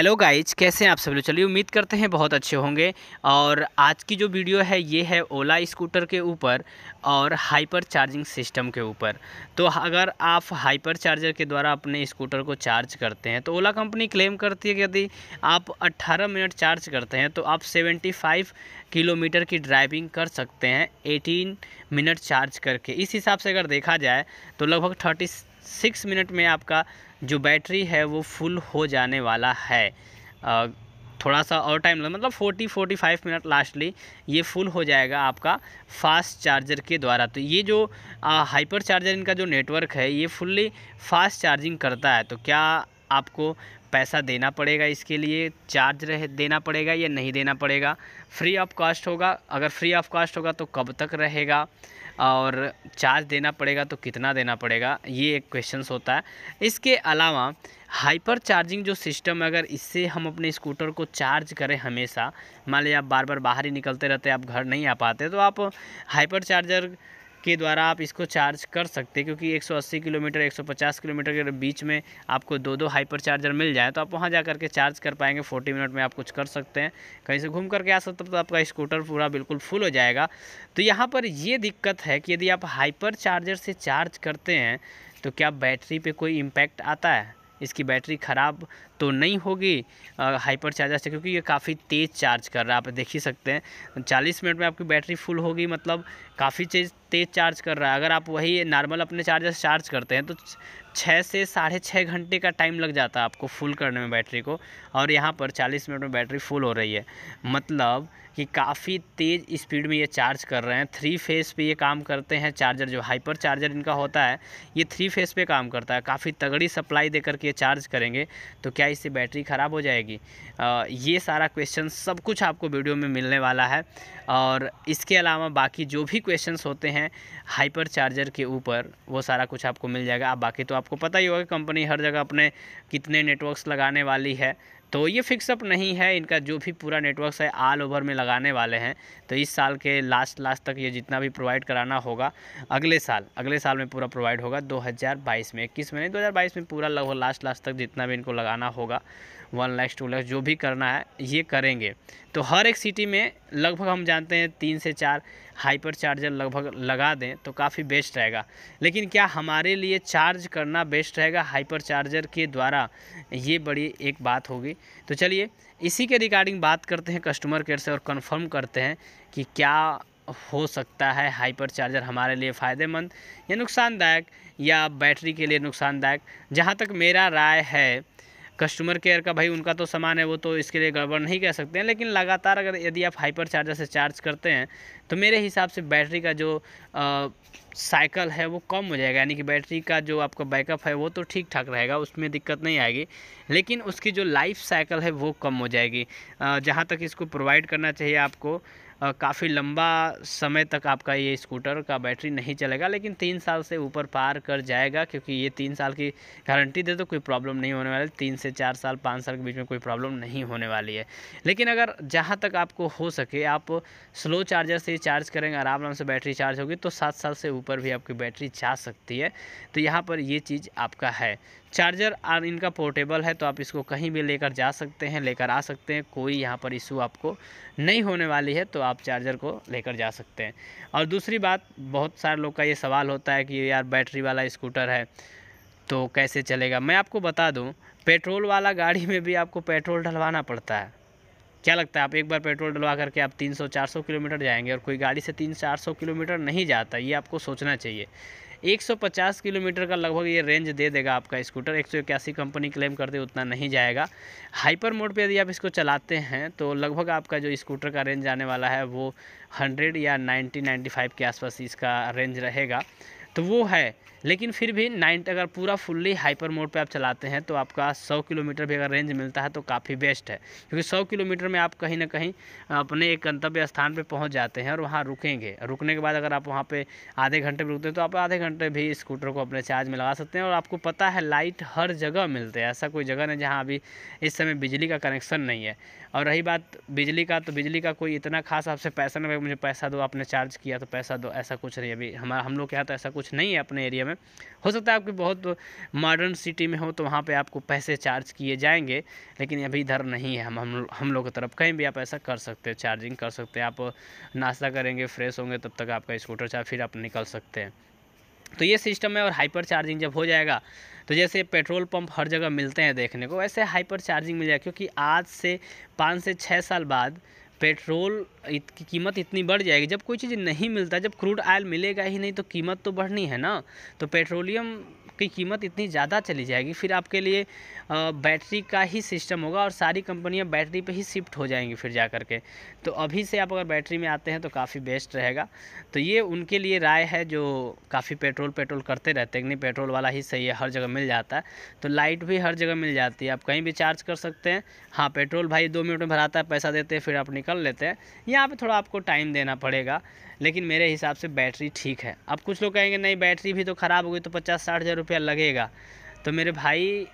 Hello guys कैसे हैं आप सब लोग? चलिए उम्मीद करते हैं बहुत अच्छे होंगे। और आज की जो वीडियो है, ये है ओला स्कूटर के ऊपर और हाइपर चार्जिंग सिस्टम के ऊपर। तो अगर आप हाइपर चार्जर के द्वारा अपने स्कूटर को चार्ज करते हैं तो ओला कंपनी क्लेम करती है कि यदि आप 18 मिनट चार्ज करते हैं तो आप 75 किलोमीटर की ड्राइविंग कर सकते हैं 18 मिनट चार्ज करके। इस हिसाब से अगर देखा जाए तो लगभग थर्टी सिक्स मिनट में आपका जो बैटरी है वो फुल हो जाने वाला है। थोड़ा सा और टाइम लग मतलब 40 45 मिनट लास्टली ये फुल हो जाएगा आपका फास्ट चार्जर के द्वारा। तो ये जो आ, हाइपर चार्जर इनका जो नेटवर्क है ये फुल्ली फास्ट चार्जिंग करता है। तो क्या आपको पैसा देना पड़ेगा इसके लिए, चार्ज रह, देना पड़ेगा या नहीं देना पड़ेगा? फ्री ऑफ़ कॉस्ट होगा। अगर फ्री ऑफ़ कॉस्ट होगा तो कब तक रहेगा? और चार्ज देना पड़ेगा तो कितना देना पड़ेगा? ये एक क्वेश्चन होता है। इसके अलावा हाइपर चार्जिंग जो सिस्टम है, अगर इससे हम अपने स्कूटर को चार्ज करें हमेशा, मान लीजिए आप बार बार बाहर ही निकलते रहते आप घर नहीं आ पाते तो आप हाइपर चार्जर के द्वारा आप इसको चार्ज कर सकते हैं, क्योंकि 180 किलोमीटर 150 किलोमीटर के बीच में आपको दो दो हाइपर चार्जर मिल जाए तो आप वहाँ जा करके चार्ज कर पाएँगे 40 मिनट में आप कुछ कर सकते हैं। कहीं से घूम करके आ सकते तो आपका स्कूटर पूरा बिल्कुल फुल हो जाएगा। तो यहाँ पर ये दिक्कत है कि यदि आप हाइपर चार्जर से चार्ज करते हैं तो क्या बैटरी पर कोई इम्पैक्ट आता है? इसकी बैटरी ख़राब तो नहीं होगी हाइपर चार्जर से, क्योंकि ये काफ़ी तेज़ चार्ज कर रहा है, आप देख ही सकते हैं। चालीस मिनट में आपकी बैटरी फुल होगी मतलब काफ़ी तेज़ तेज़ चार्ज कर रहा है। अगर आप वही नॉर्मल अपने चार्जर से चार्ज करते हैं तो छः से साढ़े छः घंटे का टाइम लग जाता है आपको फुल करने में बैटरी को। और यहाँ पर चालीस मिनट में बैटरी फुल हो रही है। मतलब कि काफ़ी तेज़ स्पीड में ये चार्ज कर रहे हैं। थ्री फेस पे ये काम करते हैं चार्जर जो हाइपर चार्जर इनका होता है ये थ्री फेस पे काम करता है। काफ़ी तगड़ी सप्लाई दे करके ये चार्ज करेंगे तो क्या इससे बैटरी ख़राब हो जाएगी? आ, ये सारा क्वेश्चन सब कुछ आपको वीडियो में मिलने वाला है। और इसके अलावा बाकी जो भी क्वेश्चंस होते हैं हाइपर चार्जर के ऊपर, वो सारा कुछ आपको मिल जाएगा। आप बाकी तो आपको पता ही होगा कंपनी हर जगह अपने कितने नेटवर्क्स लगाने वाली है। तो ये फिक्सअप नहीं है, इनका जो भी पूरा नेटवर्क है ऑल ओवर में लगाने वाले हैं। तो इस साल के लास्ट लास्ट तक ये जितना भी प्रोवाइड कराना होगा, अगले साल अगले साल में पूरा प्रोवाइड होगा 2022 में, इक्कीस में नहीं 2022 में पूरा लगभग लास्ट लास्ट तक जितना भी इनको लगाना होगा वन लैक्स टू लैक्स जो भी करना है, ये करेंगे। तो हर एक सिटी में लगभग हम जानते हैं तीन से चार हाइपर चार्जर लगभग लगा दें तो काफ़ी बेस्ट रहेगा। लेकिन क्या हमारे लिए चार्ज करना बेस्ट रहेगा हाइपर चार्जर के द्वारा? ये बड़ी एक बात होगी। तो चलिए, इसी के रिगार्डिंग बात करते हैं कस्टमर केयर से और कंफर्म करते हैं कि क्या हो सकता है हाइपर चार्जर हमारे लिए फ़ायदेमंद या नुकसानदायक या बैटरी के लिए नुकसानदायक। जहाँ तक मेरा राय है कस्टमर केयर का भाई उनका तो सामान है, वो तो इसके लिए गड़बड़ नहीं कह सकते हैं, लेकिन लगातार अगर यदि आप हाइपर चार्जर से चार्ज करते हैं तो मेरे हिसाब से बैटरी का जो साइकिल है वो कम हो जाएगा, यानी कि बैटरी का जो आपका बैकअप है वो तो ठीक ठाक रहेगा, उसमें दिक्कत नहीं आएगी, लेकिन उसकी जो लाइफ साइकिल है वो कम हो जाएगी। जहाँ तक इसको प्रोवाइड करना चाहिए आपको काफ़ी लंबा समय तक आपका ये स्कूटर का बैटरी नहीं चलेगा, लेकिन तीन साल से ऊपर पार कर जाएगा, क्योंकि ये तीन साल की गारंटी दे तो कोई प्रॉब्लम नहीं होने वाली, तीन से चार साल, पाँच साल के बीच में कोई प्रॉब्लम नहीं होने वाली है। लेकिन अगर जहाँ तक आपको हो सके, आप स्लो चार्जर से चार्ज करेंगे, आराम आराम से बैटरी चार्ज होगी तो सात साल से ऊपर भी आपकी बैटरी जा सकती है। तो यहाँ पर ये चीज़ आपका है। चार्जर और इनका पोर्टेबल है तो आप इसको कहीं भी लेकर जा सकते हैं, लेकर आ सकते हैं। कोई यहाँ पर इशू आपको नहीं होने वाली है तो आप चार्जर को लेकर जा सकते हैं। और दूसरी बात, बहुत सारे लोग का ये सवाल होता है कि यार बैटरी वाला स्कूटर है तो कैसे चलेगा? मैं आपको बता दूँ, पेट्रोल वाला गाड़ी में भी आपको पेट्रोल डलवाना पड़ता है। क्या लगता है, आप एक बार पेट्रोल डलवा करके आप 300-400 किलोमीटर जाएँगे और कोई गाड़ी से 300-400 किलोमीटर नहीं जाता, ये आपको सोचना चाहिए। 150 किलोमीटर का लगभग ये रेंज दे देगा आपका स्कूटर एक सौ इक्यासी कंपनी क्लेम कर दे, उतना नहीं जाएगा। हाइपर मोड पे यदि आप इसको चलाते हैं तो लगभग आपका जो स्कूटर का रेंज आने वाला है, वो 100 या 90 95 के आसपास इसका रेंज रहेगा। तो वो है। लेकिन फिर भी नाइन्ट अगर पूरा फुल्ली हाइपर मोड पे आप चलाते हैं तो आपका 100 किलोमीटर भी अगर रेंज मिलता है तो काफ़ी बेस्ट है। क्योंकि 100 किलोमीटर में आप कहीं ना कहीं अपने एक गंतव्य स्थान पे पहुँच जाते हैं और वहाँ रुकेंगे। रुकने के बाद अगर आप वहाँ पे आधे घंटे रुकते हैं तो आप आधे घंटे भी स्कूटर को अपने चार्ज में लगा सकते हैं और आपको पता है लाइट हर जगह मिलते हैं। ऐसा कोई जगह नहीं जहाँ अभी इस समय बिजली का कनेक्शन नहीं है। और रही बात बिजली का तो बिजली का कोई इतना खास आपसे पैसा नहीं मुझे पैसा दो, आपने चार्ज किया तो पैसा दो, ऐसा कुछ नहीं अभी हमारा हम लोग के यहाँ तो ऐसा कुछ नहीं है अपने एरिया में। हो सकता है आपकी बहुत मॉडर्न सिटी में हो तो वहाँ पे आपको पैसे चार्ज किए जाएँगे, लेकिन अभी इधर नहीं है। हम हम हम लोग की तरफ़ कहीं भी आप ऐसा कर सकते हैं चार्जिंग कर सकते हैं। आप नाश्ता करेंगे फ्रेश होंगे, तब तक आपका स्कूटर चार्ज फिर आप निकल सकते हैं। तो ये सिस्टम है और हाइपर चार्जिंग जब हो जाएगा तो जैसे पेट्रोल पंप हर जगह मिलते हैं देखने को, वैसे हाइपर चार्जिंग मिल जाएगा, क्योंकि आज से पाँच से छः साल बाद पेट्रोल इत, की कीमत इतनी बढ़ जाएगी। जब कोई चीज़ नहीं मिलता जब क्रूड ऑयल मिलेगा ही नहीं तो कीमत तो बढ़नी है ना। तो पेट्रोलियम की कीमत इतनी ज़्यादा चली जाएगी, फिर आपके लिए बैटरी का ही सिस्टम होगा और सारी कंपनियाँ बैटरी पे ही शिफ्ट हो जाएँगी फिर जा कर के तो अभी से आप अगर बैटरी में आते हैं तो काफ़ी बेस्ट रहेगा। तो ये उनके लिए राय है जो काफ़ी पेट्रोल पेट्रोल करते रहते हैं नहीं, पेट्रोल वाला ही सही है, हर जगह मिल जाता है। तो लाइट भी हर जगह मिल जाती है, आप कहीं भी चार्ज कर सकते हैं। हाँ पेट्रोल भाई दो मिनट में भराता है, पैसा देते हैं, फिर आप निकल लेते हैं। यहाँ पर थोड़ा आपको टाइम देना पड़ेगा। लेकिन मेरे हिसाब से बैटरी ठीक है। अब कुछ लोग कहेंगे, नहीं, बैटरी भी तो ख़राब हो गई तो पचास साठ हज़ार रुपया लगेगा। तो मेरे भाई,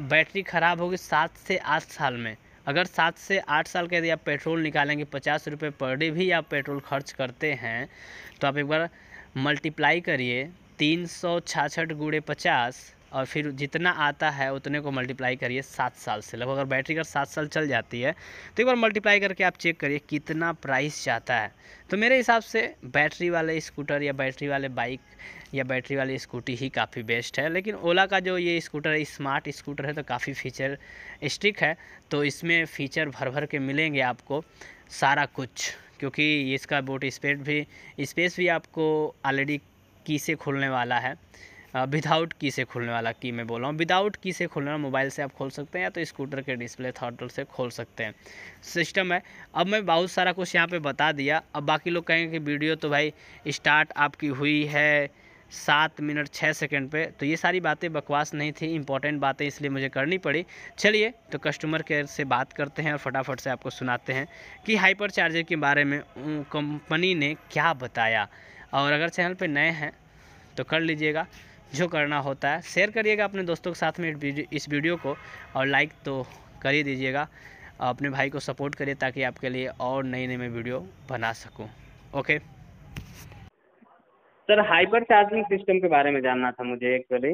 बैटरी ख़राब होगी सात से आठ साल में। अगर सात से आठ साल के यदि आप पेट्रोल निकालेंगे, पचास रुपये पर डे भी आप पेट्रोल खर्च करते हैं तो आप एक बार मल्टीप्लाई करिए, तीन सौ छाछठ गुड़े पचास और फिर जितना आता है उतने को मल्टीप्लाई करिए सात साल से। लगभग अगर बैटरी अगर सात साल चल जाती है तो एक बार मल्टीप्लाई करके आप चेक करिए कितना प्राइस जाता है। तो मेरे हिसाब से बैटरी वाले स्कूटर या बैटरी वाले बाइक या बैटरी वाली स्कूटी ही काफ़ी बेस्ट है। लेकिन ओला का जो ये स्कूटर है स्मार्ट स्कूटर है तो काफ़ी फीचर स्टिक है। तो इसमें फ़ीचर भर भर के मिलेंगे आपको सारा कुछ, क्योंकि इसका बोट स्पेस भी स्पेस भी आपको ऑलरेडी की से खुलने वाला है। विदाउट की से खुलने वाला की मैं बोल रहा हूँ। विदाउट की से खुलने वाला मोबाइल से आप खोल सकते हैं या तो स्कूटर के डिस्प्ले थॉटल से खोल सकते हैं। सिस्टम है। अब मैं बहुत सारा कुछ यहाँ पे बता दिया। अब बाकी लोग कहेंगे कि वीडियो तो भाई स्टार्ट आपकी हुई है सात मिनट छः सेकंड पे। तो ये सारी बातें बकवास नहीं थी। इंपॉर्टेंट बातें इसलिए मुझे करनी पड़ी। चलिए तो कस्टमर केयर से बात करते हैं और फटाफट से आपको सुनाते हैं कि हाइपर चार्जर के बारे में कंपनी ने क्या बताया। और अगर चैनल पर नए हैं तो कर लीजिएगा। जो करना होता है शेयर करिएगा अपने दोस्तों के साथ में इस वीडियो को और लाइक तो कर ही दीजिएगा। अपने भाई को सपोर्ट करिए ताकि आपके लिए और नई नई मैं वीडियो बना सकूँ। Okay sir hyper charging system के बारे में जानना था मुझे एक्चुअली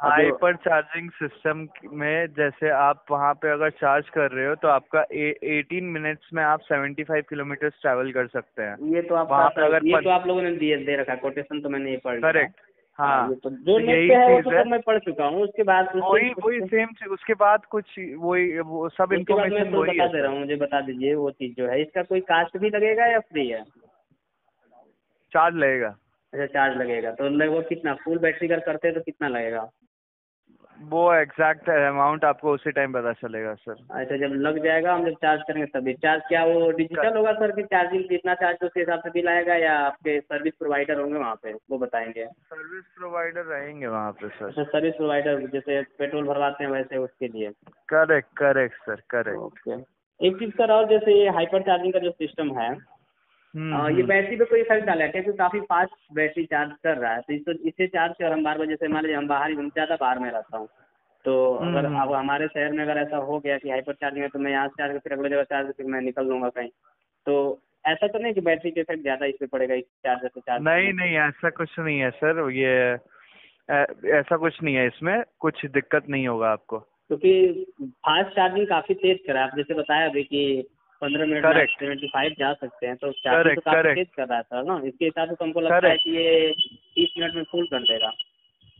हाइपर चार्जिंग सिस्टम में जैसे आप वहाँ पे अगर चार्ज कर रहे हो तो आपका एटीन मिनट्स में आप सेवेंटी फाइव किलोमीटर ट्रैवल कर सकते हैं। ये तो आप वहाँ पे अगर ये तो आप लोगों ने दे, दे रखा कोटेशन तो मैंने ये पढ़ करेक्ट हाँ, हाँ तो जो है वो तो मैं पढ़ चुका हूँ उसके बाद वही वही सेम उसके बाद कुछ वही वो सब इन्फॉर्मेशन वही बता दे रहा हूँ मुझे बता दीजिए वो चीज़ जो है इसका कोई कास्ट भी लगेगा या फ्री है? चार्ज लगेगा। अच्छा चार्ज लगेगा तो लगभग कितना? फुल बैटरी अगर करते हैं तो कितना लगेगा? वो एग्जैक्ट अमाउंट आपको उसी टाइम पता चलेगा सर अच्छा जब लग जाएगा हम जब चार्ज करेंगे तभी चार्ज क्या वो डिजिटल होगा सर कि चार्जिंग जितना चार्ज उसके हिसाब से बिल आएगा या आपके सर्विस प्रोवाइडर होंगे वहाँ पे? वो बताएँगे। सर्विस प्रोवाइडर रहेंगे वहाँ पे सर अच्छा सर्विस प्रोवाइडर जैसे पेट्रोल भरवाते हैं वैसे उसके लिए। Correct correct sir correct okay एक चीज़ सर और जैसे ये हाइपर चार्जिंग का जो सिस्टम है हम्म, आ, ये बैटरी हम्म। पे कोई इफ़ेक्ट डाला है क्योंकि काफ़ी फास्ट बैटरी चार्ज कर रहा है। तो इसको इसे चार्ज कर हम बार बार जैसे मान लीजिए हम बाहर ही ज़्यादा बाहर में रहता हूँ तो अगर हम्म, अब हमारे शहर में अगर ऐसा हो गया कि हाइपर चार्जिंग है तो मैं यहाँ से चार्ज फिर अगले जगह चार्ज फिर मैं निकल लूँगा कहीं। तो ऐसा तो नहीं कि बैटरी के इफ़ेक्ट ज़्यादा इस पे पड़ेगा इस चार्जर से चार्ज नहीं नहीं ऐसा कुछ नहीं है सर ये ऐसा कुछ नहीं है इसमें कुछ दिक्कत नहीं होगा आपको। क्योंकि फास्ट चार्जिंग काफ़ी तेज करा आप जैसे बताया अभी कि पंद्रह मिनट में सेवेंटी फाइव जा सकते हैं तो तो कर रहा था ना? इसके हिसाब से तो हमको लगता है कि ये तीस मिनट में फुल कर देगा।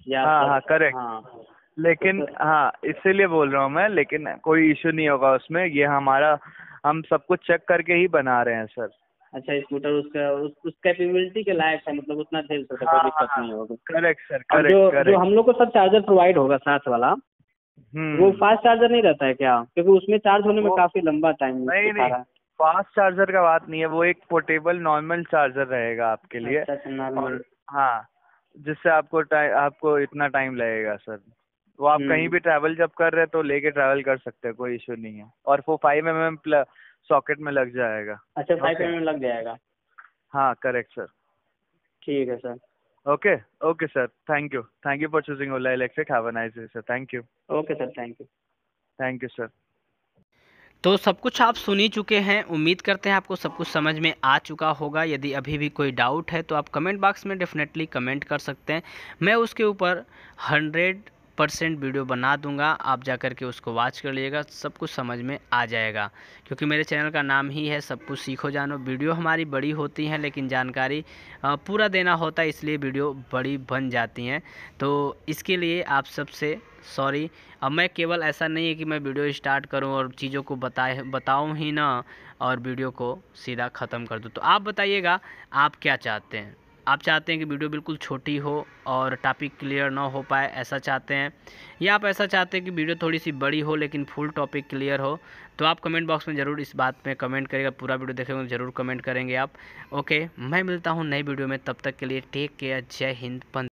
या हाँ हाँ करेक्ट हाँ। लेकिन तो हाँ इसीलिए बोल रहा हूँ मैं लेकिन कोई इशू नहीं होगा उसमें। ये हमारा हम सब कुछ चेक करके ही बना रहे हैं सर अच्छा स्कूटर उसका उस, उस कैपेबिलिटी के लायक है मतलब उतना झेल सकता कोई दिक्कत नहीं होगी। करेक्ट सर करेक्ट जो करेक्ट जो हम लोग को सब चार्जर प्रोवाइड होगा साथ वाला वो फास्ट हम्म। चार्जर नहीं रहता है क्या? क्योंकि उसमें चार्ज होने में काफ़ी लंबा टाइम नहीं नहीं। फास्ट चार्जर का बात नहीं है वो एक पोर्टेबल नॉर्मल चार्जर रहेगा आपके लिए। अच्छा, अच्छा हाँ जिससे आपको आपको इतना टाइम लगेगा सर वो आप कहीं हम्म। भी ट्रैवल जब कर रहे हैं तो लेके ट्रैवल कर सकते हैं कोई इशू नहीं है। और वो फाइव एम एम सॉकेट में लग जाएगा। अच्छा फाइव एम एम लग जाएगा। हाँ करेक्ट सर ठीक है sir okay okay sir thank you thank you for choosing Ola electric have a nice day sir thank you okay sir thank you thank you sir तो सब कुछ आप सुन ही चुके हैं। उम्मीद करते हैं आपको सब कुछ समझ में आ चुका होगा। यदि अभी भी कोई डाउट है तो आप कमेंट बॉक्स में डेफिनेटली कमेंट कर सकते हैं। मैं उसके ऊपर हंड्रेड परसेंट वीडियो बना दूँगा, आप जा कर के उसको वॉच कर लीजिएगा, सब कुछ समझ में आ जाएगा। क्योंकि मेरे चैनल का नाम ही है, सब कुछ सीखो जानो। वीडियो हमारी बड़ी होती हैं, लेकिन जानकारी पूरा देना होता है, इसलिए वीडियो बड़ी बन जाती हैं। तो इसके लिए आप सबसे सॉरी अब मैं केवल ऐसा नहीं है कि मैं वीडियो स्टार्ट करूँ और चीज़ों को बताए, बताऊँ ही ना, और वीडियो को सीधा ख़त्म कर दूँ। तो आप बताइएगा, आप क्या चाहते हैं? आप चाहते हैं कि वीडियो बिल्कुल छोटी हो और टॉपिक क्लियर ना हो पाए, ऐसा चाहते हैं, या आप ऐसा चाहते हैं कि वीडियो थोड़ी सी बड़ी हो लेकिन फुल टॉपिक क्लियर हो तो आप कमेंट बॉक्स में ज़रूर इस बात में कमेंट करेगा पूरा वीडियो देखेंगे ज़रूर कमेंट करेंगे आप। ओके मैं मिलता हूँ नई वीडियो में, तब तक के लिए टेक केयर जय हिंद